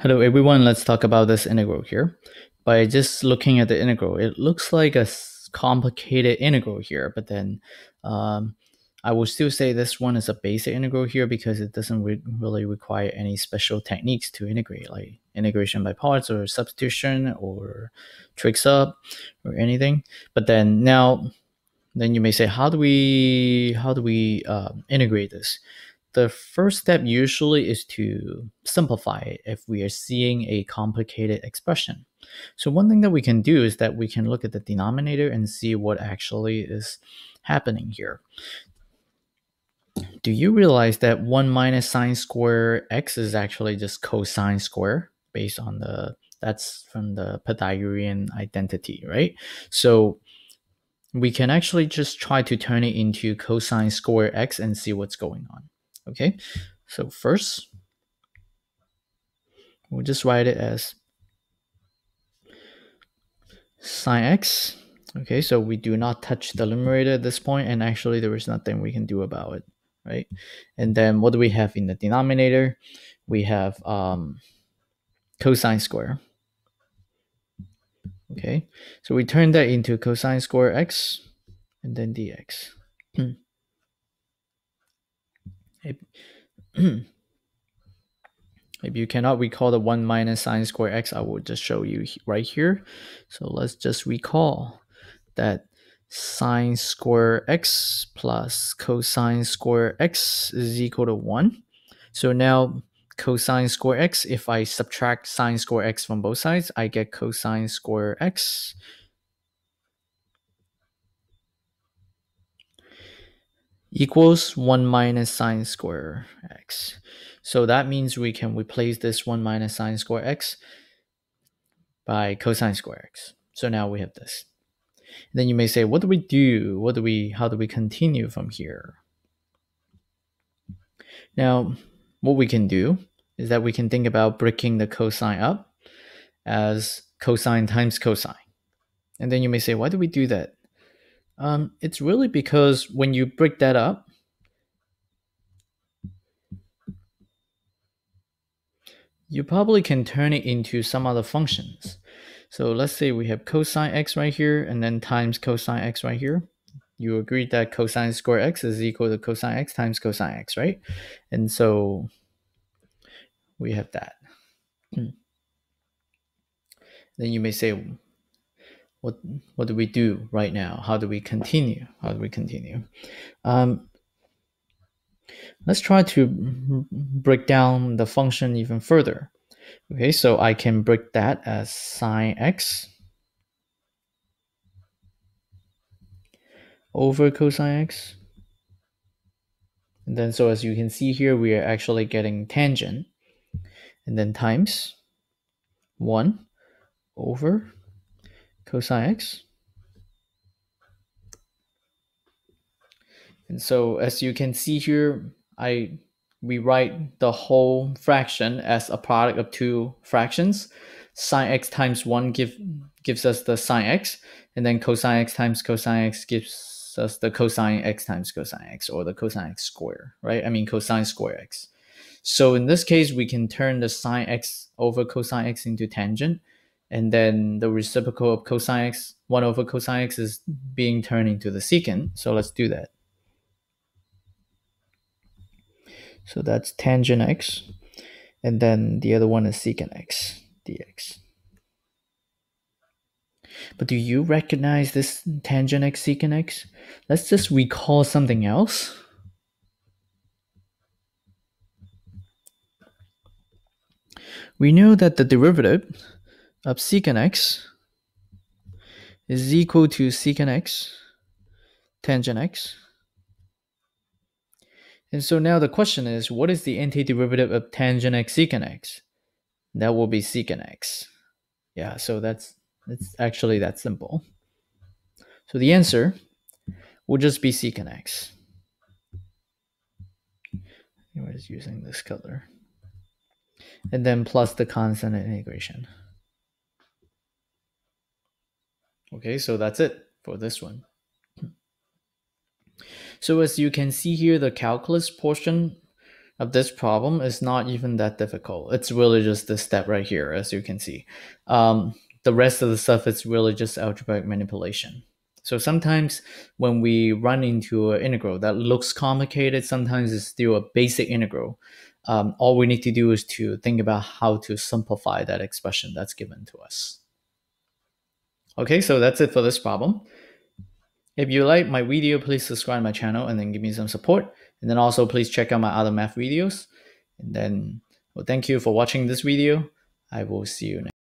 Hello everyone, let's talk about this integral here. By just looking at the integral, it looks like a complicated integral here, but then um, I will still say this one is a basic integral here because it doesn't re really require any special techniques to integrate, like integration by parts or substitution or trig sub or anything. But then now, then you may say, how do we how do we uh, integrate this? The first step usually is to simplify it if we are seeing a complicated expression. So one thing that we can do is that we can look at the denominator and see what actually is happening here do you realize that 1 minus sine square x is actually just cosine square based on the that's from the Pythagorean identity, right? So we can actually just try to turn it into cosine square x and see what's going on. Okay, so first we'll just write it as sine x. Okay, so we do not touch the numerator at this point, and actually there is nothing we can do about it right? And then what do we have in the denominator? We have um, cosine square. Okay, so we turn that into cosine square x and then dx. if, if you cannot recall the 1 minus sine square x, I will just show you right here. So let's just recall that sine square x plus cosine square x is equal to 1. So now cosine square x, if I subtract sine square x from both sides, I get cosine square x equals 1 minus sine square x. So that means we can replace this 1 minus sine square x by cosine square x. So now we have this. Then you may say, what do we do? What do we, how do we continue from here? Now, what we can do is that we can think about breaking the cosine up as cosine times cosine. And then you may say, why do we do that? Um, it's really because when you break that up, you probably can turn it into some other functions. So let's say we have cosine x right here and then times cosine x right here. You agreed that cosine square x is equal to cosine x times cosine x, right? And so we have that. then you may say, what what do we do right now? How do we continue? How do we continue? Um, let's try to break down the function even further. Okay, so I can break that as sine x over cosine x. And then so as you can see here, we are actually getting tangent and then times 1 over cosine x. And so as you can see here, I we write the whole fraction as a product of two fractions. Sine x times 1 give, gives us the sine x, and then cosine x times cosine x gives us the cosine x times cosine x, or the cosine x square, right? I mean cosine square x. So in this case, we can turn the sine x over cosine x into tangent, and then the reciprocal of cosine x, 1 over cosine x is being turned into the secant. So let's do that. So that's tangent x. And then the other one is secant x dx. But do you recognize this tangent x secant x? Let's just recall something else. We know that the derivative of secant x is equal to secant x tangent x and so now the question is, what is the antiderivative of tangent x secant x? That will be secant x. Yeah, so that's it's actually that simple. So the answer will just be secant x. Anyways, using this color. And then plus the constant integration. Okay, so that's it for this one. So as you can see here, the calculus portion of this problem is not even that difficult. It's really just this step right here, as you can see. Um, the rest of the stuff is really just algebraic manipulation. So sometimes when we run into an integral that looks complicated, sometimes it's still a basic integral. Um, all we need to do is to think about how to simplify that expression that's given to us. Okay, so that's it for this problem. If you like my video, please subscribe my channel and then give me some support. And then also please check out my other math videos. And then, well, thank you for watching this video. I will see you next